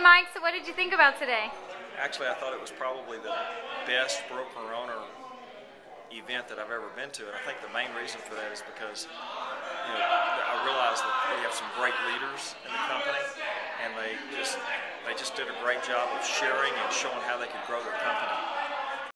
Hey, Mike. So, what did you think about today? Actually, I thought it was probably the best broker owner event that I've ever been to, and I think the main reason for that is because you know I realized that we have some great leaders in the company, and they just they just did a great job of sharing and showing how they could grow their company.